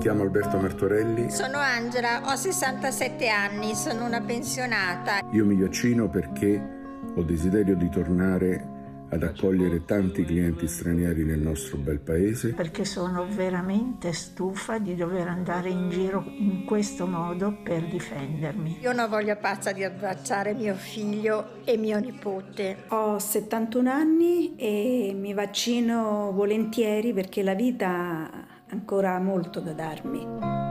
chiamo Alberto Martorelli. Sono Angela, ho 67 anni, sono una pensionata. Io mi vaccino perché ho desiderio di tornare ad accogliere tanti clienti stranieri nel nostro bel paese. Perché sono veramente stufa di dover andare in giro in questo modo per difendermi. Io non voglio pazza di abbracciare mio figlio e mio nipote. Ho 71 anni e mi vaccino volentieri perché la vita ancora molto da darmi.